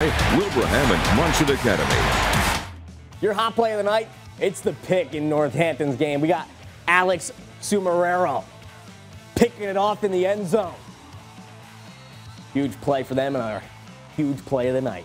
Wilbraham and Monson Academy. Your hot play of the night, it's the pick in Northampton's game. We got Alex Sumarero picking it off in the end zone. Huge play for them and our huge play of the night.